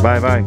Vai, vai.